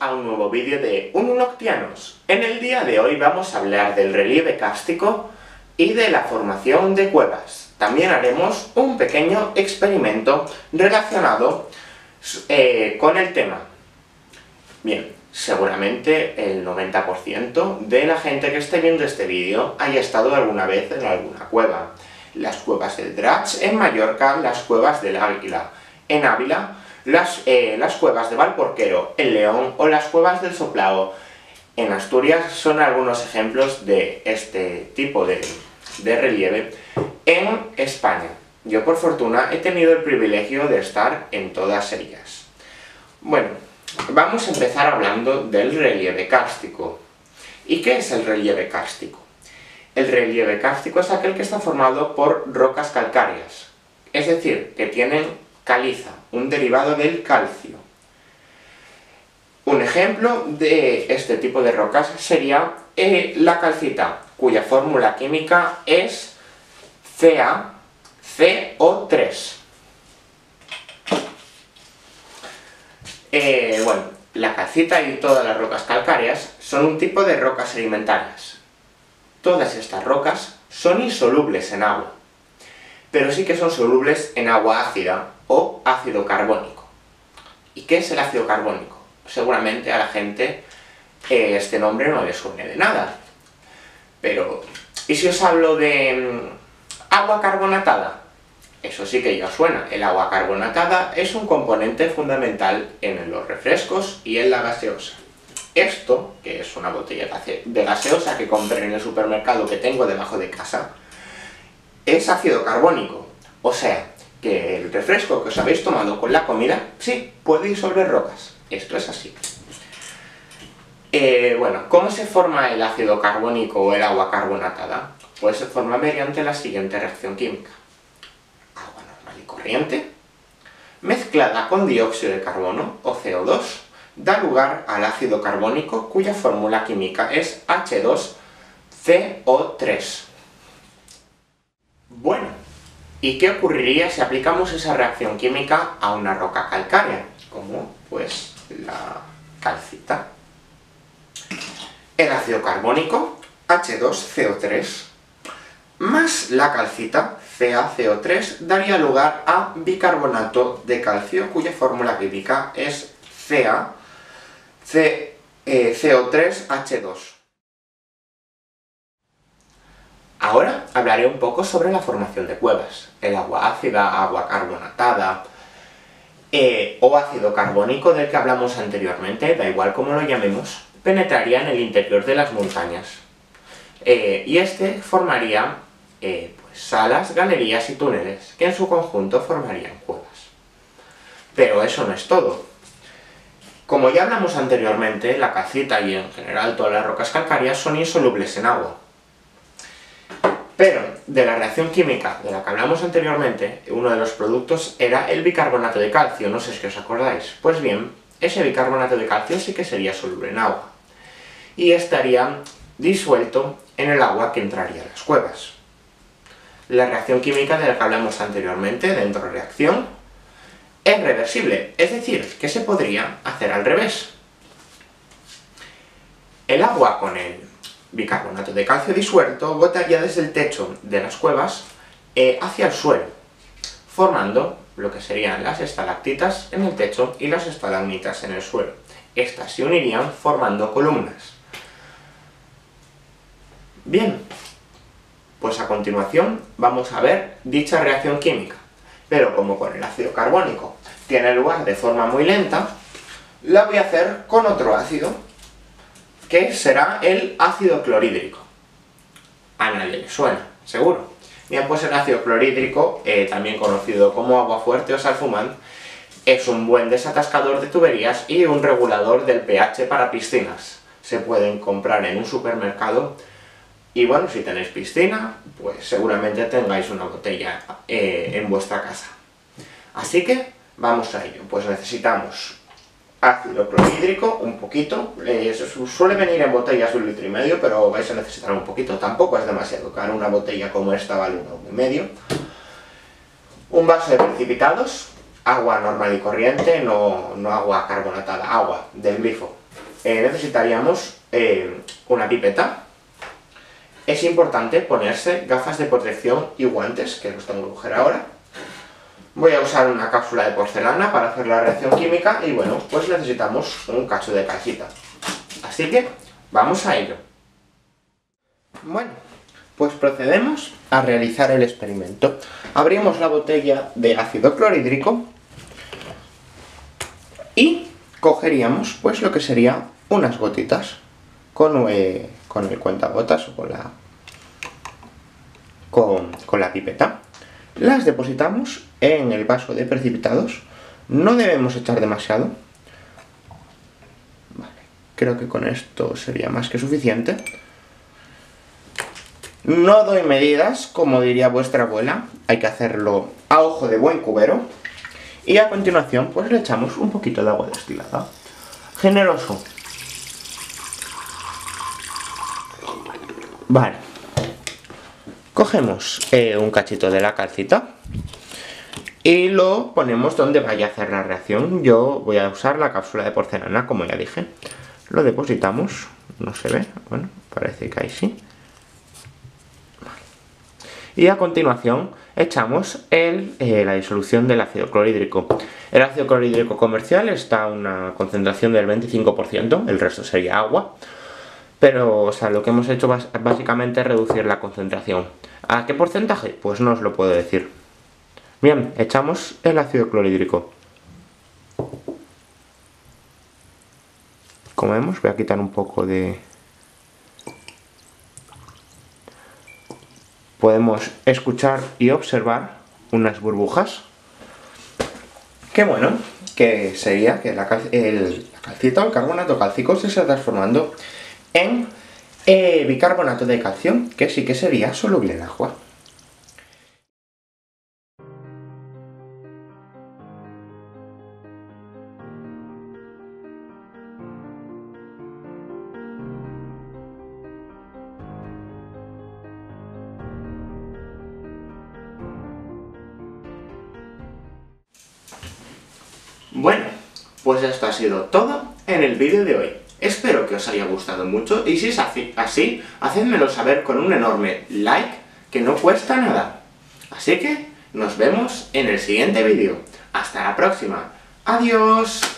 A un nuevo vídeo de Ununoctianos. En el día de hoy vamos a hablar del relieve kárstico y de la formación de cuevas. También haremos un pequeño experimento relacionado eh, con el tema. Bien, seguramente el 90% de la gente que esté viendo este vídeo haya estado alguna vez en alguna cueva. Las cuevas del Drax en Mallorca, las cuevas del Águila en Ávila, las, eh, las cuevas de Valporquero en León o las cuevas del Soplao en Asturias son algunos ejemplos de este tipo de, de relieve en España. Yo por fortuna he tenido el privilegio de estar en todas ellas. Bueno, vamos a empezar hablando del relieve kárstico. ¿Y qué es el relieve kárstico? El relieve kárstico es aquel que está formado por rocas calcáreas, es decir, que tienen caliza, un derivado del calcio. Un ejemplo de este tipo de rocas sería eh, la calcita, cuya fórmula química es CaCO3. Eh, bueno, la calcita y todas las rocas calcáreas son un tipo de rocas sedimentarias. Todas estas rocas son insolubles en agua, pero sí que son solubles en agua ácida o ácido carbónico. ¿Y qué es el ácido carbónico? Seguramente a la gente eh, este nombre no le suene de nada. Pero, ¿y si os hablo de mm, agua carbonatada? Eso sí que ya suena. El agua carbonatada es un componente fundamental en los refrescos y en la gaseosa. Esto, que es una botella de gaseosa que compré en el supermercado que tengo debajo de casa, es ácido carbónico. O sea, el refresco que os habéis tomado con la comida, sí, puede ir sobre rocas. Esto es así. Eh, bueno, ¿cómo se forma el ácido carbónico o el agua carbonatada? Pues se forma mediante la siguiente reacción química. Agua normal y corriente, mezclada con dióxido de carbono, o CO2, da lugar al ácido carbónico cuya fórmula química es H2CO3. Bueno, ¿Y qué ocurriría si aplicamos esa reacción química a una roca calcárea? Como, pues, la calcita. El ácido carbónico, H2CO3, más la calcita, CaCO3, daría lugar a bicarbonato de calcio, cuya fórmula química es CaCO3H2. Eh, Ahora hablaré un poco sobre la formación de cuevas. El agua ácida, agua carbonatada, eh, o ácido carbónico del que hablamos anteriormente, da igual como lo llamemos, penetraría en el interior de las montañas. Eh, y este formaría eh, pues, salas, galerías y túneles, que en su conjunto formarían cuevas. Pero eso no es todo. Como ya hablamos anteriormente, la calcita y en general todas las rocas calcáreas son insolubles en agua. Pero, de la reacción química de la que hablamos anteriormente, uno de los productos era el bicarbonato de calcio, no sé si os acordáis. Pues bien, ese bicarbonato de calcio sí que sería soluble en agua. Y estaría disuelto en el agua que entraría a las cuevas. La reacción química de la que hablamos anteriormente, dentro de reacción, es reversible, es decir, que se podría hacer al revés. El agua con el bicarbonato de calcio disuelto gotaría desde el techo de las cuevas eh, hacia el suelo, formando lo que serían las estalactitas en el techo y las estalagmitas en el suelo. Estas se unirían formando columnas. Bien, pues a continuación vamos a ver dicha reacción química. Pero como con el ácido carbónico tiene lugar de forma muy lenta, la voy a hacer con otro ácido, que será el ácido clorhídrico. A nadie le suena, seguro. Bien, pues el ácido clorhídrico, eh, también conocido como agua fuerte o salfumán, es un buen desatascador de tuberías y un regulador del pH para piscinas. Se pueden comprar en un supermercado y bueno, si tenéis piscina, pues seguramente tengáis una botella eh, en vuestra casa. Así que, vamos a ello. Pues necesitamos ácido clorhídrico, un poquito, eh, suele venir en botellas un litro y medio, pero vais a necesitar un poquito, tampoco es demasiado caro, una botella como esta vale uno y medio. Un vaso de precipitados, agua normal y corriente, no, agua carbonatada, agua del grifo. Eh, necesitaríamos eh, una pipeta. Es importante ponerse gafas de protección y guantes, que los tengo que coger ahora. Voy a usar una cápsula de porcelana para hacer la reacción química y bueno, pues necesitamos un cacho de calcita. Así que, vamos a ello. Bueno, pues procedemos a realizar el experimento. Abrimos la botella de ácido clorhídrico y cogeríamos pues lo que sería unas gotitas con, eh, con el cuentagotas o con la, con, con la pipeta. Las depositamos en el vaso de precipitados. No debemos echar demasiado. creo que con esto sería más que suficiente. No doy medidas, como diría vuestra abuela, hay que hacerlo a ojo de buen cubero. Y a continuación, pues le echamos un poquito de agua destilada. Generoso. Vale. Cogemos eh, un cachito de la calcita y lo ponemos donde vaya a hacer la reacción. Yo voy a usar la cápsula de porcelana, como ya dije. Lo depositamos, no se ve, bueno, parece que ahí sí y a continuación echamos el, eh, la disolución del ácido clorhídrico. El ácido clorhídrico comercial está a una concentración del 25%, el resto sería agua, pero o sea, lo que hemos hecho básicamente es reducir la concentración. ¿A qué porcentaje? Pues no os lo puedo decir. Bien, echamos el ácido clorhídrico. Como vemos, voy a quitar un poco de, podemos escuchar y observar unas burbujas. Qué bueno, que sería que la, el, calcita o el carbonato cálcico se está transformando en eh, bicarbonato de calcio, que sí que sería soluble en agua. Bueno, pues esto ha sido todo en el vídeo de hoy. Espero que os haya gustado mucho y si es así, hacedmelo saber con un enorme like que no cuesta nada. Así que nos vemos en el siguiente vídeo. Hasta la próxima. ¡Adiós!